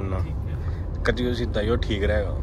ਨਾ ਨਾ ਕਰਿਓ ਸਿੱਧਾ ਹੀ ਉਹ ਠੀਕ ਰਹੇਗਾ।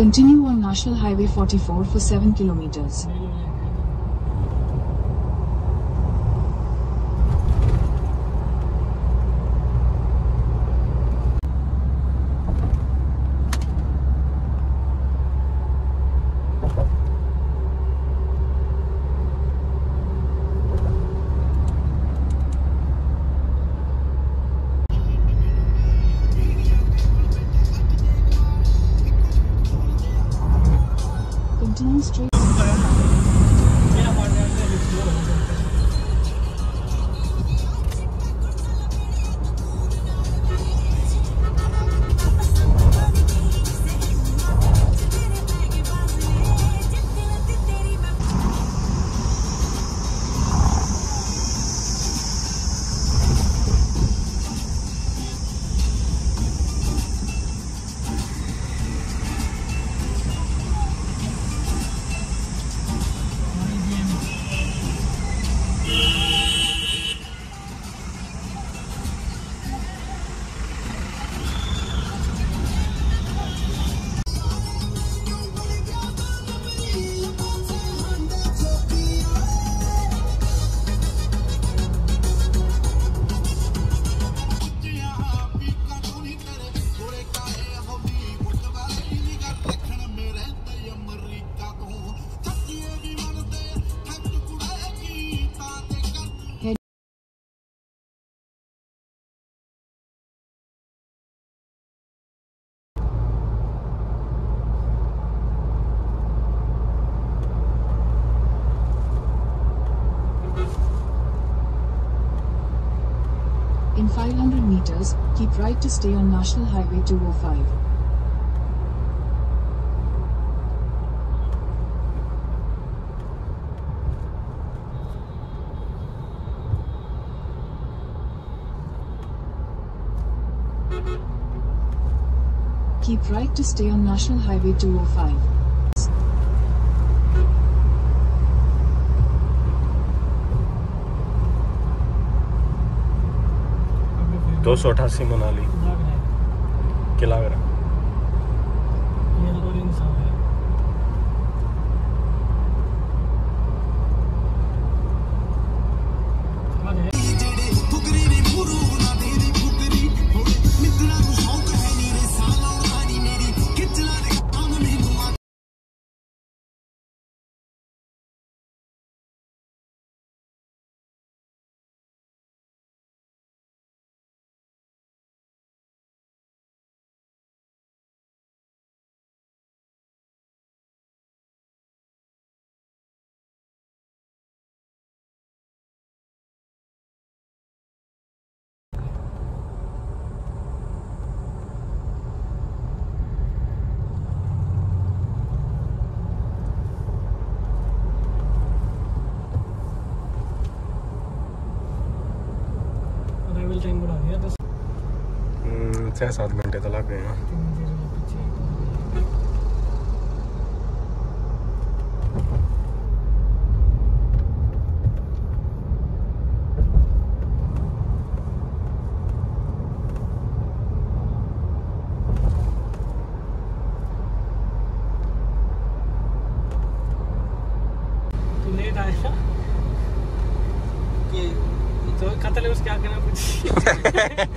Continue on National Highway 44 for 7 kilometers. 500 meters, keep right to stay on National Highway 205. Keep right to stay on National Highway 205. दो सौ अठासी मनाली। किला छः सात घंटे तो लग गए हैं।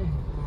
Yeah.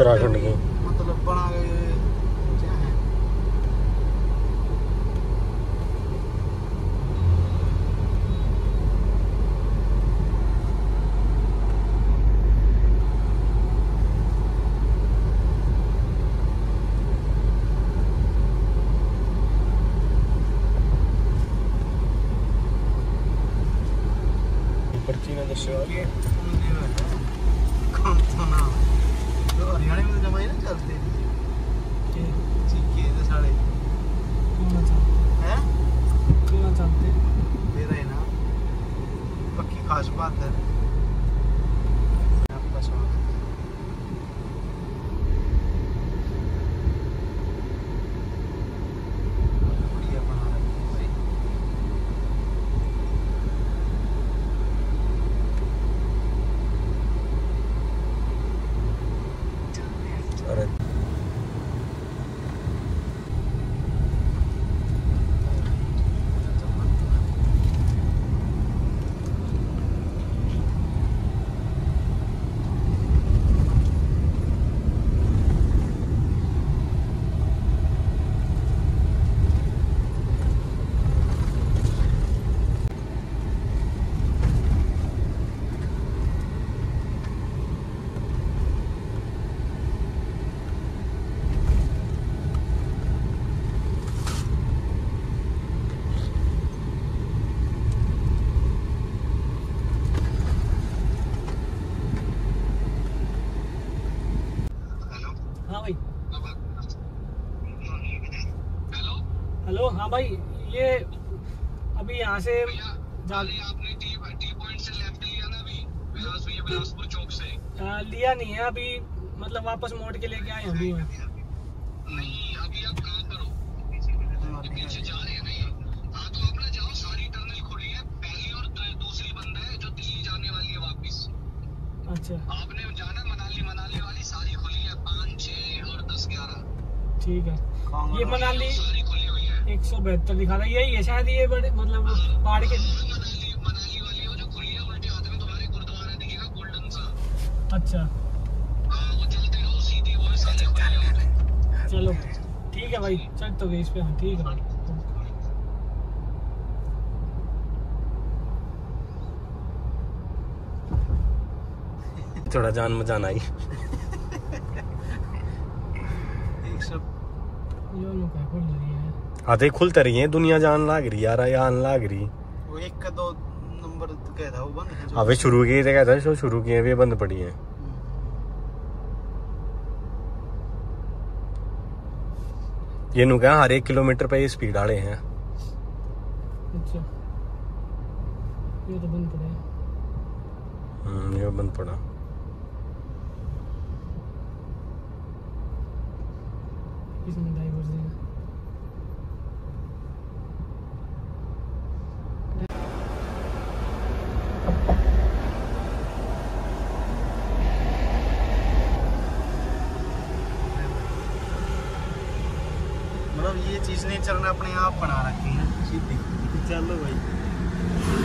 उत्तराखंड की मतलब बना गए क्या है पर्ची ने दस्यो ये उनने में है कौन तो ना तो हरियाणा में तो जमाई ना चलते कि चीके तो साढ़े क्यों ना चलते हैं क्यों ना चलते तेरा है ना पक्की खास बात है आपका स्वागत है बढ़िया बना रखी है भाई अरे हाँ भाई हेलो हाँ भाई ये अभी यहाँ से से लिया नहीं है अभी मतलब वापस मोड़ के लेके आए अभी नहीं अभी आप काम करो पीछे जा रहे हैं। नहीं हाँ तो आप ना जाओ सारी टनल खुली है पहली और दूसरी बंद है जो दिल्ली जाने वाली है वापस अच्छा। आपने जाना मनाली मनाली वाली सारी खुली है पाँच छः और दस ग्यारह ठीक है। ये मनाली है एक सौ बहत्तर दिखा रहा है यही है शायद ये बड़े मतलब पहाड़ के मनाली मनाली वाली वो जो खुली है उल्टे हाथ में तुम्हारे गुरुद्वारा दिखेगा गोल्डन सा। अच्छा। हाँ, वो चलते रहो सीधी वो सारी खुली चलो ठीक है भाई चल तो गई इस पे हाँ ठीक है भाई। थोड़ा जान मजान आई। एक सौ आते ही खुलते रही है दुनिया जान लाग रही यार आन लाग रही। वो एक का दो नंबर क्या था वो बंद है अबे शुरू किए थे कहता है शुरू किए वे बंद पड़ी है। ये नु क्या हर एक किलोमीटर पे ये स्पीड वाले हैं। अच्छा। ये तो बंद पड़े हैं। हम्म, ये बंद पड़ा। किसने डाइवर्स दिया मतलब ये चीज़ नेचर ने अपने आप बना रखी है। सीधी। चलो भाई।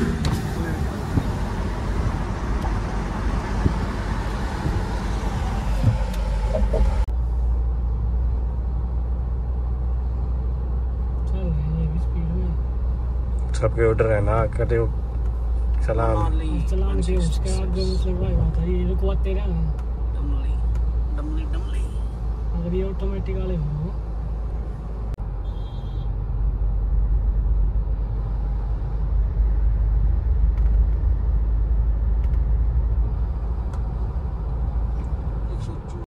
हैं सबके ऑर्डर है ना करे सलाम मनाली चलान। के उसके आगे मतलब भाई बात है ये रुकवाते रहे डमली डमली डमली। अगर ये ऑटोमेटिक वाले हो एक सौ चौ-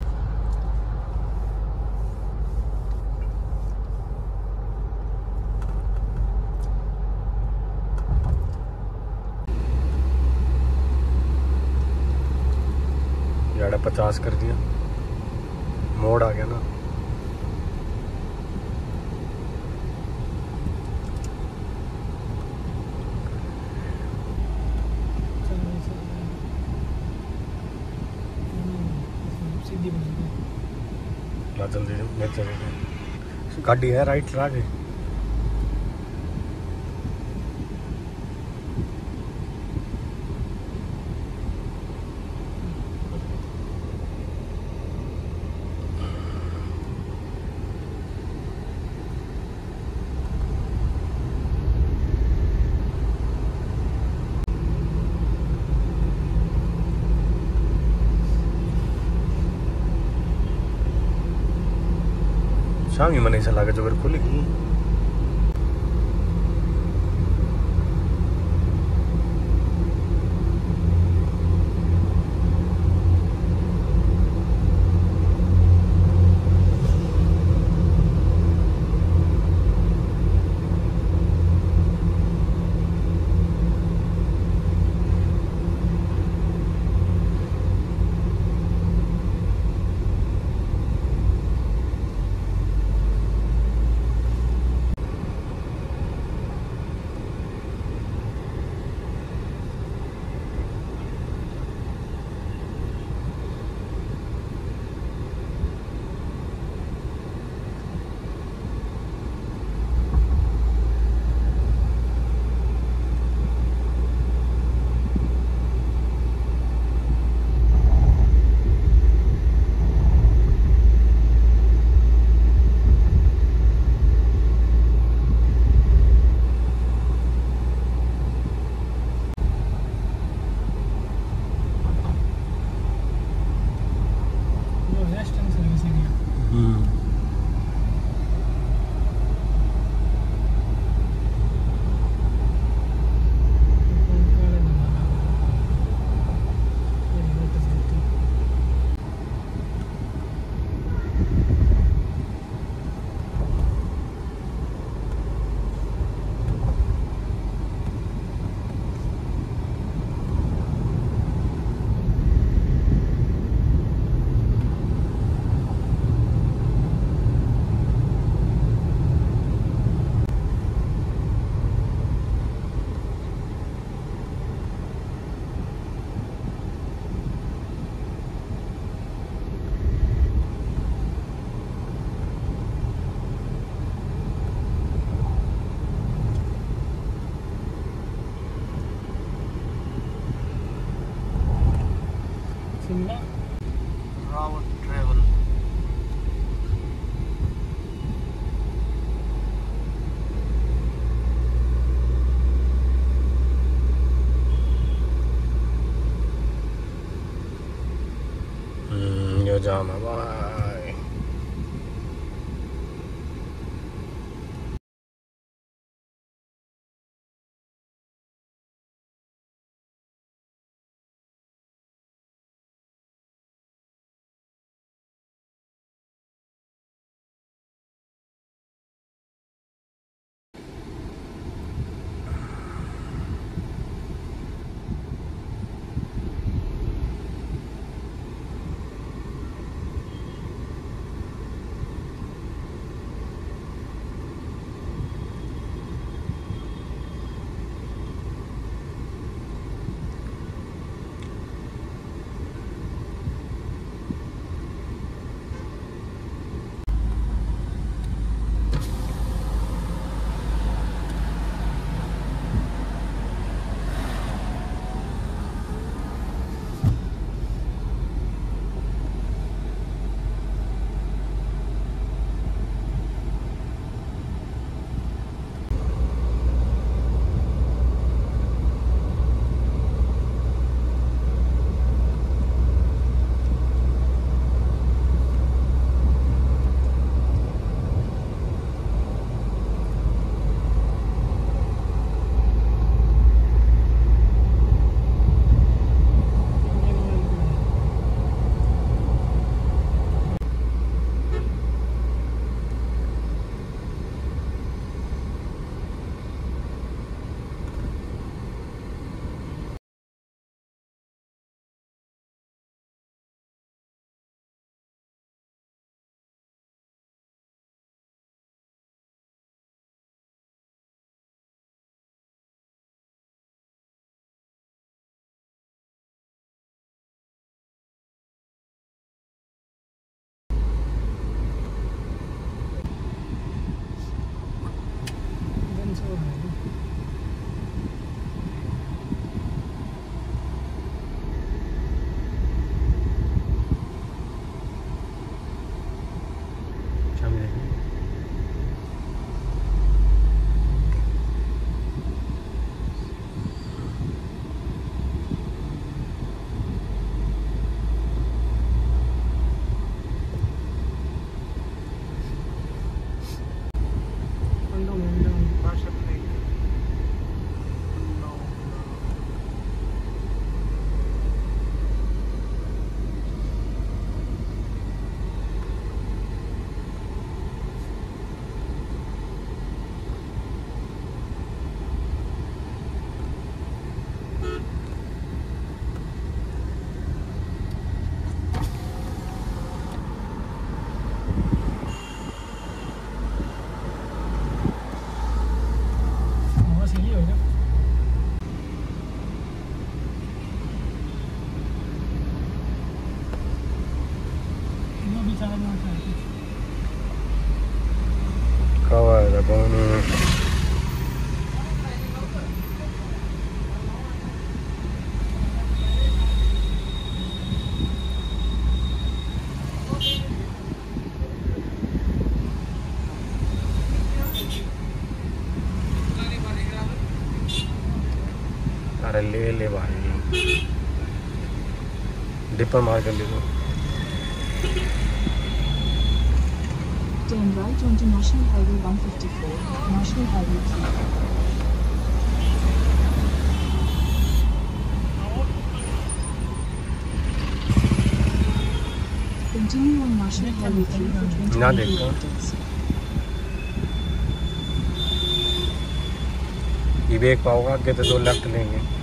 ज़्यादा कर दिया। मोड़ आ गया ना। जल्दी मैं चल गाड़ी है राइट ला गई। शाम ही मनी चला के जो खुल 있나? अरे ले ले भाई डिपर मार कर ले लो Turn right onto National Highway 154, National Highway 3. Continue on National Highway 3 for 20 ना देखो। ये भी एक पाओगा आगे तो दो लेफ़्ट लेंगे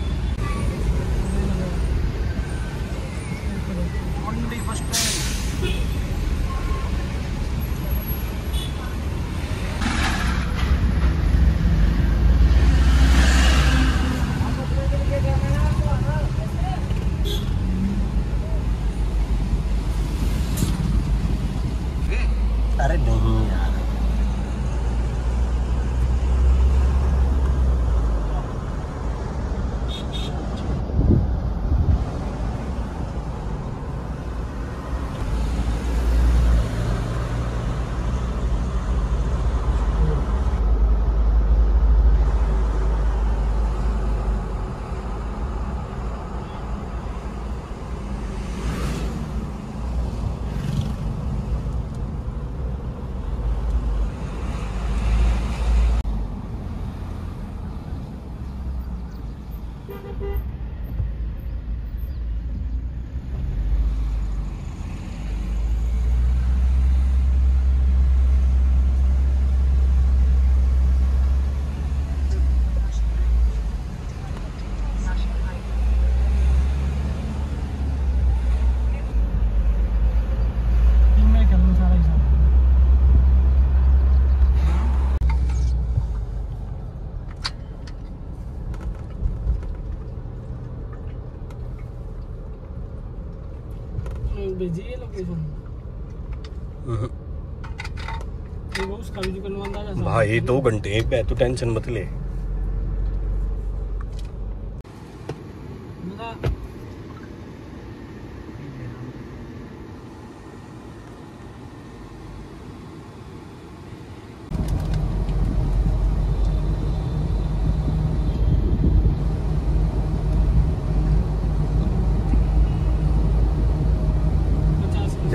भाई दो घंटे पे तू टेंशन मत ले मतलब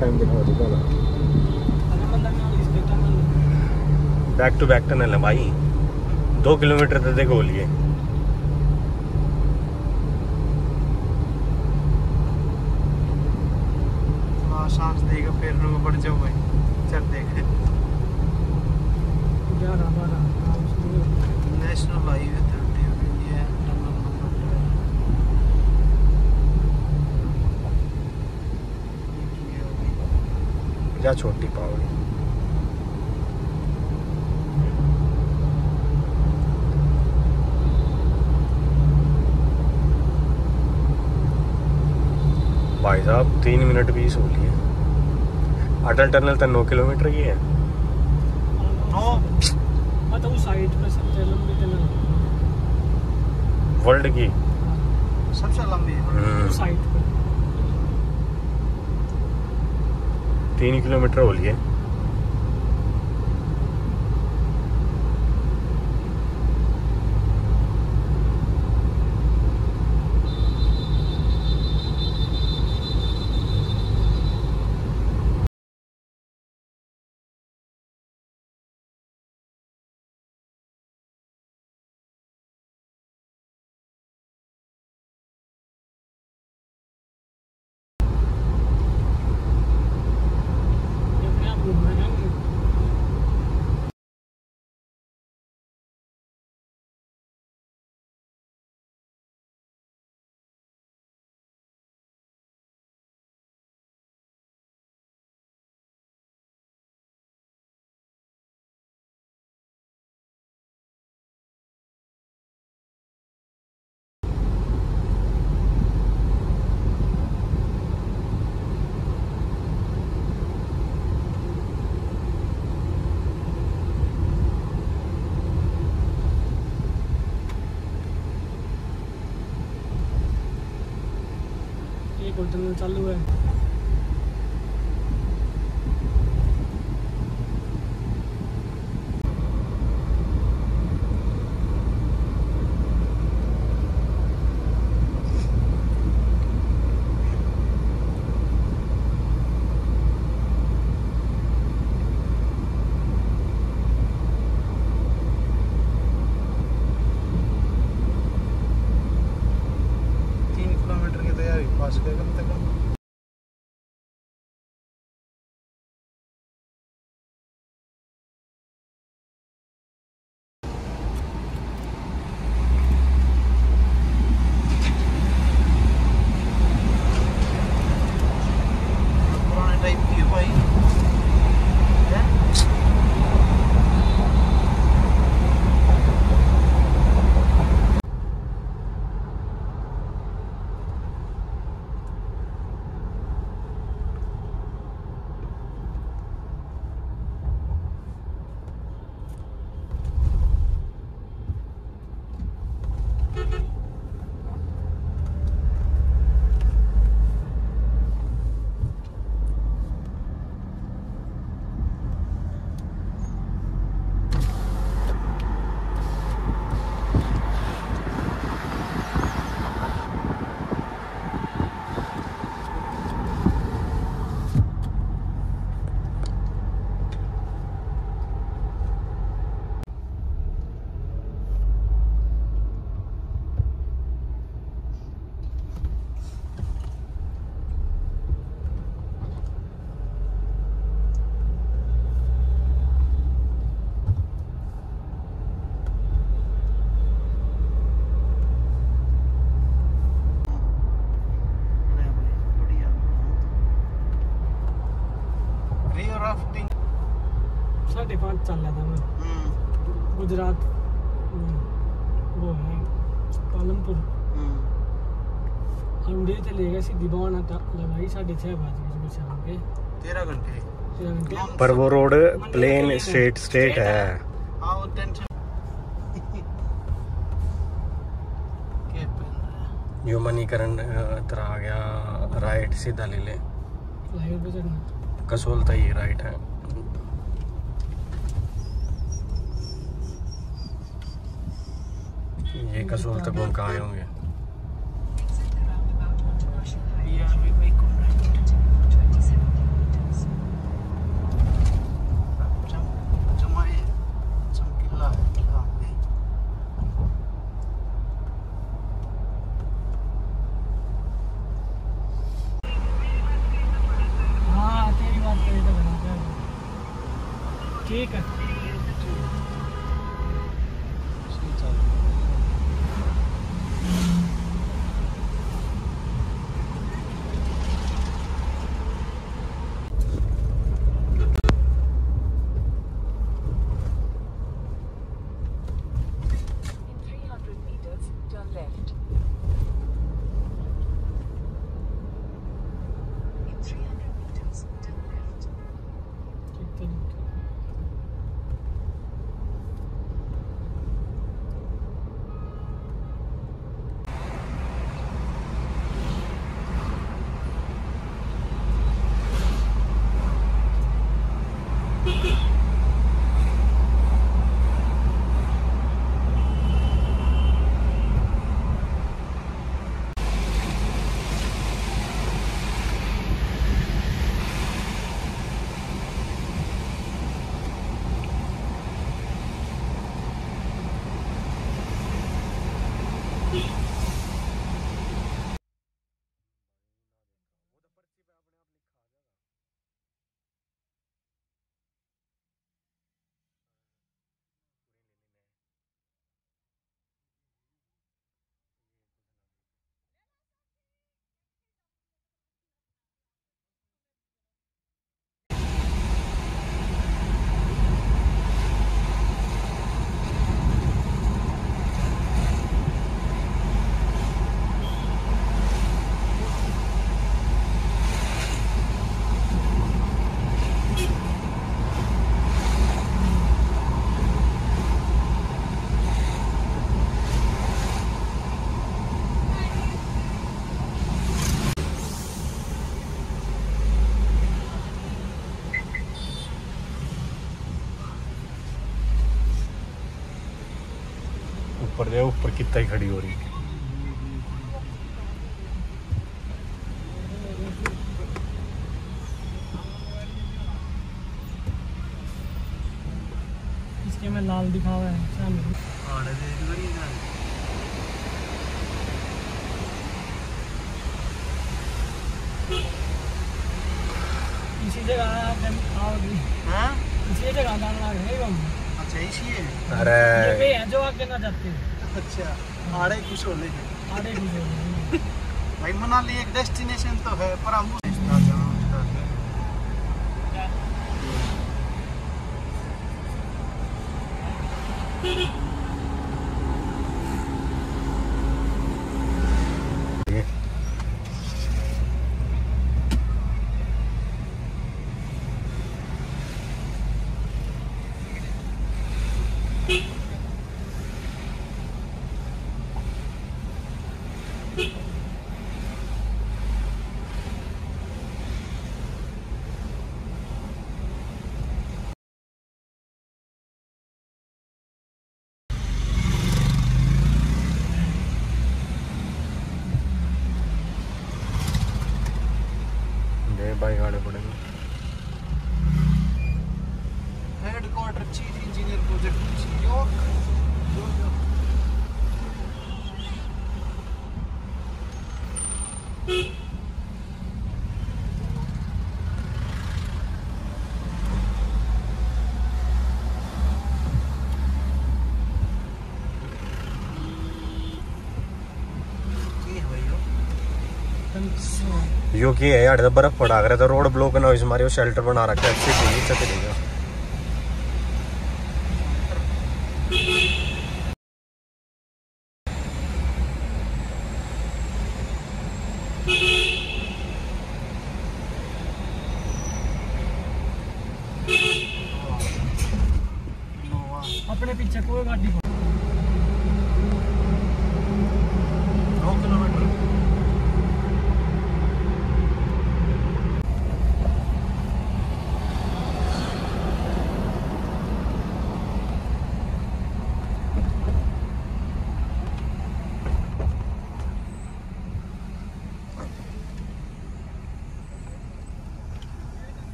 बैक टू बैक टनल है भाई। दो किलोमीटर तक देखो लिए। हाँ फिर बढ़ जाओ भाई। चल देख ग्यारह बारह आराम से नेशनल हाईवे थर्टी ये टनल नंबर जो है ये हो जा छोटी पाओगे भाई साहब तीन मिनट बीस हो लिए। अटल टनल तो नौ किलोमीटर की है। हाँ तो वर्ल्ड की। सबसे लंबी। है। हम्म, उस साइड पे तीन किलोमीटर हो लिए ये अपने आप घूम रहे हैं एक और टनल चालू है साढ़े चल रहा था मैं गुजरात वो है पालमपुर। अंडे चले गए सीधी बवाना लगाई साढ़े छः बज गए सुबह शाम के। तेरह घंटे। पर वो रोड प्लेन स्ट्रेट स्ट्रेट है। हाँ। वो टेंशन क्या पहन रहा है? जो मनीकरण इधर आ गया राइट सीधा ले ले। कसोल तक ही राइट है। ये कसोल तक घूम ऊपर देखो ऊपर कितना ही खड़ी हो रही है। इसके में लाल दिखा हुआ है इसी जगह आप हाँ? इसी जगह है अच्छा इसी है। ये अरे पे है जो आगे ना जाते अच्छा। आड़े कुछ हो। आड़े भी जो भाई मनाली एक डेस्टिनेशन तो है पर हम रिश्ता जहाँ रिश्ता है। ये ये बाइक आने पड़ेंगे headquarter chief engineer project York की है भाई यो? की है यार बर्फ़ पड़ा कर तो रोड ब्लॉक ना हो इस मारे शेल्टर बना रखा अच्छी चीज़ चलेगा नोवा अपने पीछे कोई गाड़ी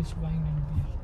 English wine and beer.